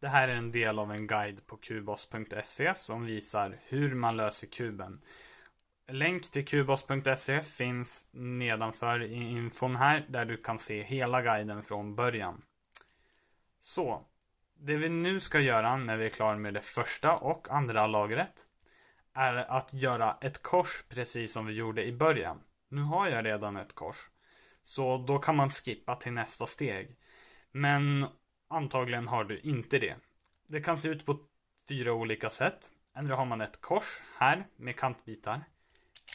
Det här är en del av en guide på kubos.se som visar hur man löser kuben. Länk till kubos.se finns nedanför i infon här där du kan se hela guiden från början. Så, det vi nu ska göra när vi är klara med det första och andra lagret är att göra ett kors precis som vi gjorde i början. Nu har jag redan ett kors. Så då kan man skippa till nästa steg. Men antagligen har du inte det. Det kan se ut på fyra olika sätt. Eller har man ett kors här med kantbitar.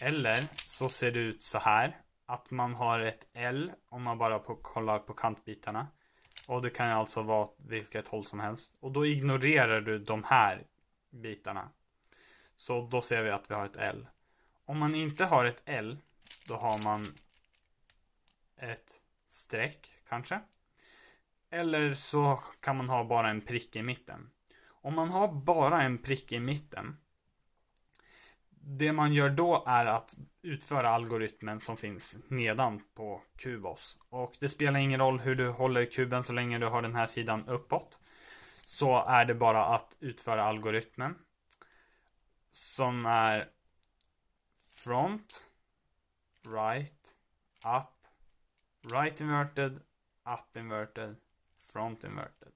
Eller så ser det ut så här. Att man har ett L om man bara på, kollar på kantbitarna. Och det kan alltså vara vilket håll som helst. Och då ignorerar du de här bitarna. Så då ser vi att vi har ett L. Om man inte har ett L, då har man ett streck kanske. Eller så kan man ha bara en prick i mitten. Om man har bara en prick i mitten. Det man gör då är att utföra algoritmen som finns nedan på Kubos. Och det spelar ingen roll hur du håller kuben så länge du har den här sidan uppåt. Så är det bara att utföra algoritmen. Som är front, right, up, right inverted, up inverted, front inverted.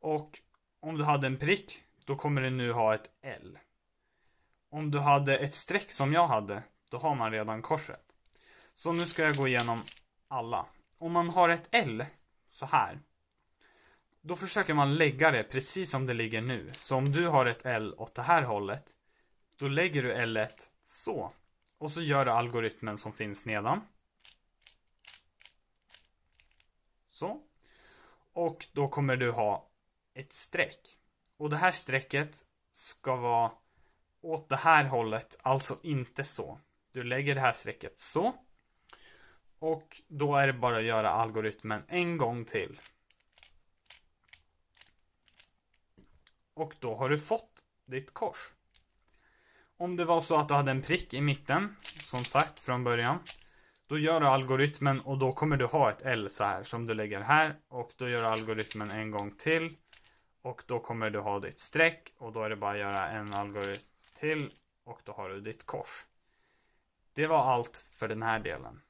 Och om du hade en prick, då kommer du nu ha ett L. Om du hade ett streck som jag hade, då har man redan korset. Så nu ska jag gå igenom alla. Om man har ett L, så här. Då försöker man lägga det precis som det ligger nu. Så om du har ett L åt det här hållet, då lägger du L så. Och så gör du algoritmen som finns nedan. Så. Och då kommer du ha ett streck. Och det här strecket ska vara åt det här hållet, alltså inte så. Du lägger det här strecket så. Och då är det bara att göra algoritmen en gång till. Och då har du fått ditt kors. Om det var så att du hade en prick i mitten, som sagt från början. Då gör du algoritmen och då kommer du ha ett L så här som du lägger här. Och då gör du algoritmen en gång till. Och då kommer du ha ditt streck och då är det bara att göra en algoritm till och då har du ditt kors. Det var allt för den här delen.